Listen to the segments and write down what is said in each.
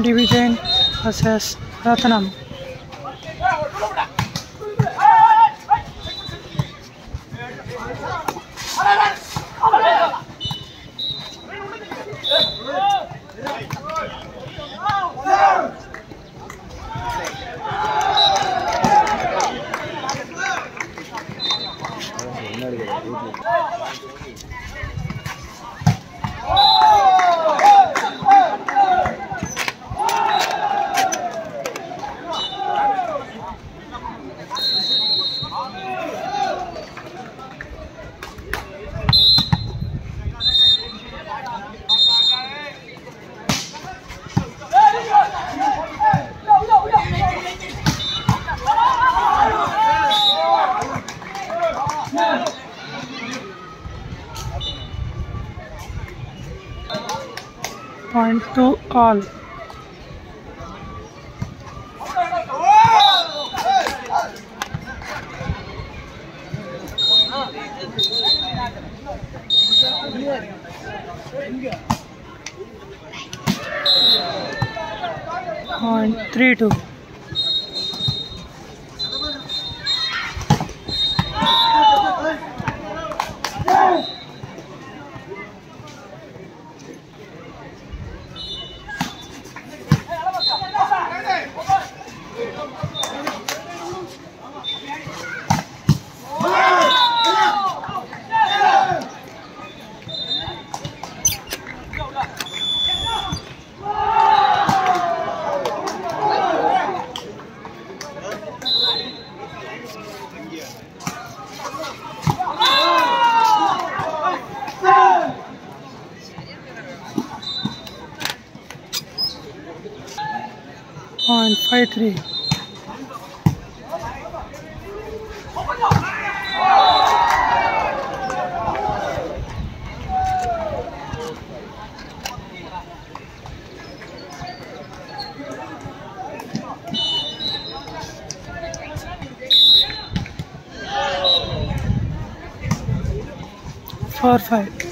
division versus Ratnam. and to all. On 3 2. Five three four five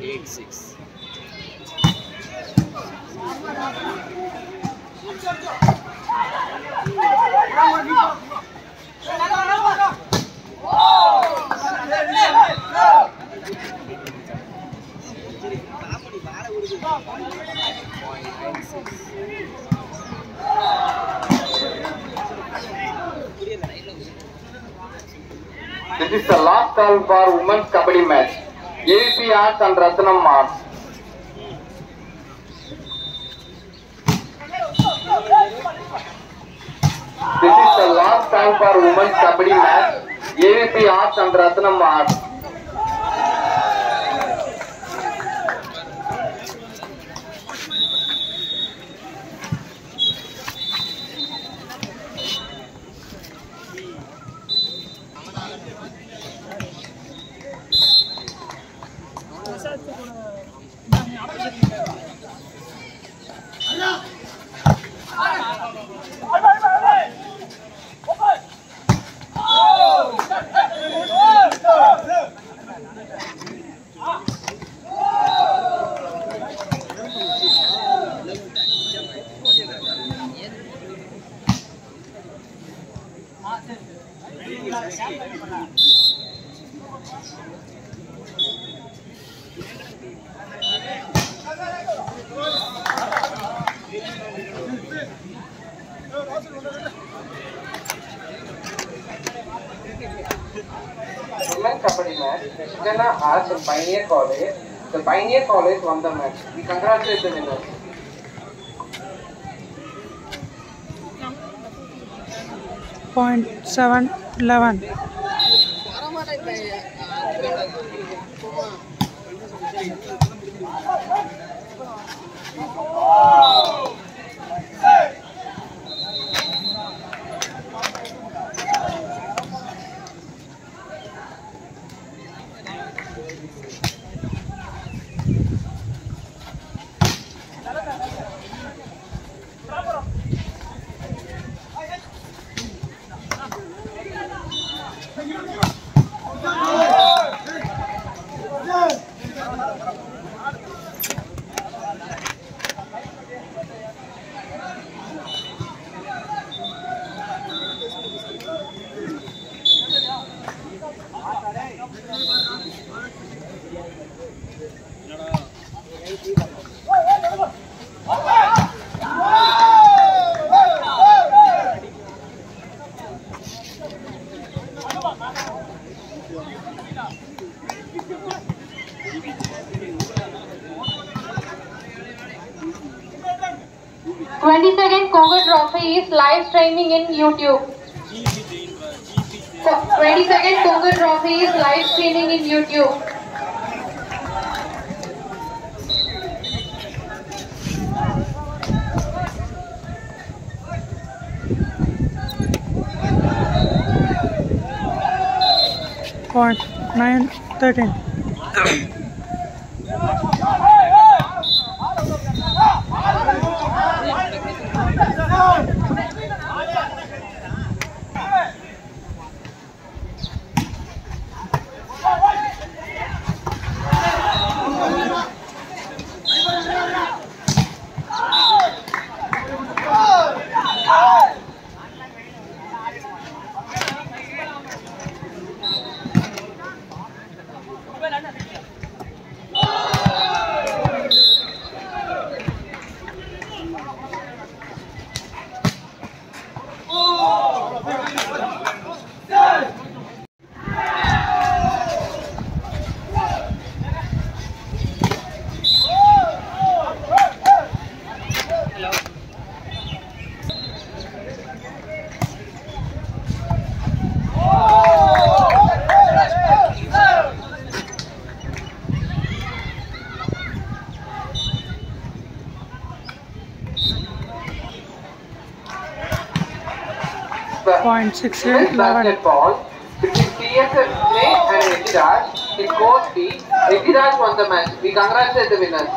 eight six. Is the last call for women's kabaddi match. AVP Arts and Ratnam Arts. This is the last call for women's kabaddi match. AVP Arts and Ratnam Arts. Kabaddi match Chikkanna arts and pioneer college The Pioneer College won the match. We congratulate the winners. Point seven eleven. Oh. Streaming in YouTube. Twenty second Kongu Trophy is live streaming in YouTube. Point nine thirteen. The Point six eight women's eleven. basketball between PSF and Etiraj. In course B, Etiraj won the match. We congratulate the winners.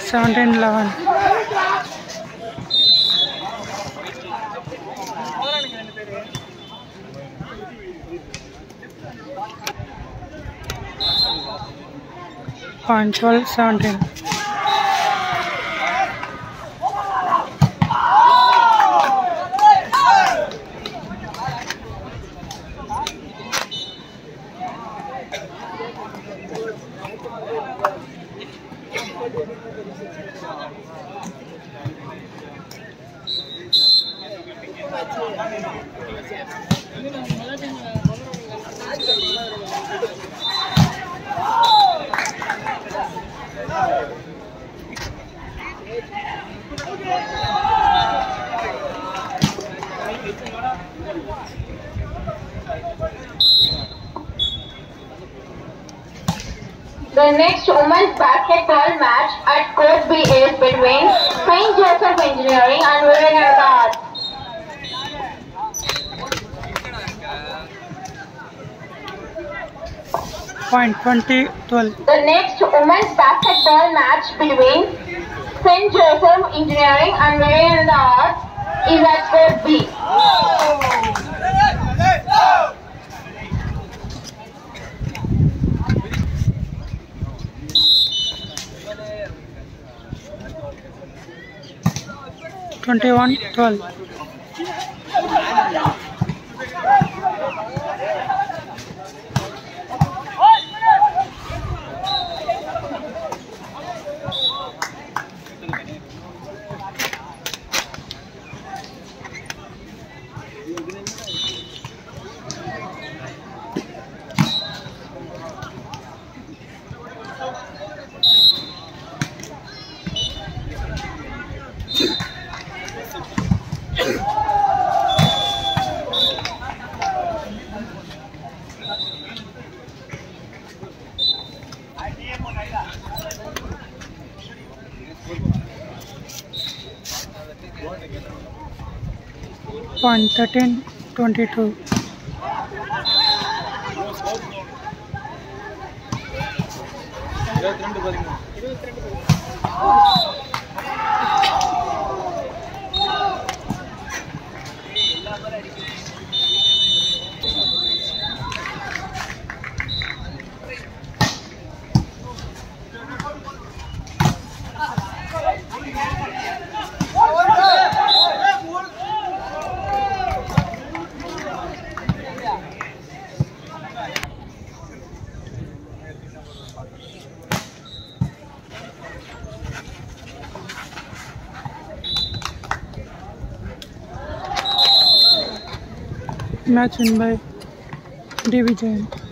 Seventeen eleven. Point twelve seventeen. The next women's basketball match at Court B is between St. Joseph Engineering and Vivekananda Arts. 12. The next women's basketball match between St. Joseph Engineering and Marian Arts is at Web B. Twenty-one, twelve. Point thirteen twenty two இருபத்தி ரெண்டு பதிமூணு match win by David. Jain.